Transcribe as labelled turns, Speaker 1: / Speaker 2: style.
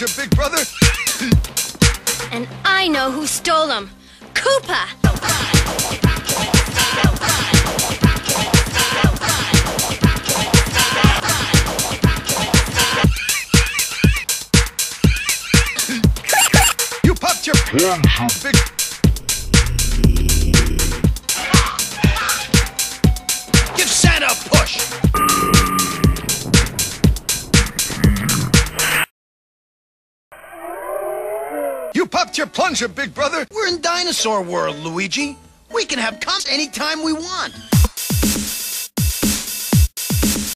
Speaker 1: plunger, big brother.
Speaker 2: And I know who stole them. Koopa!
Speaker 1: You popped your plunger, big. Give Santa a push. You popped your plunger, big brother.
Speaker 3: We're in dinosaur world, Luigi. We can have cons anytime we want.